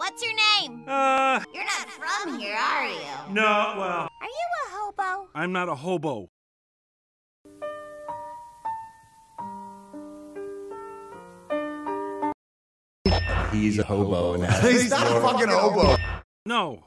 What's your name? Uh, You're not from here, are you? no, well, Are you a hobo? I'm not a hobo. He's a hobo now. He's not a fucking hobo. No,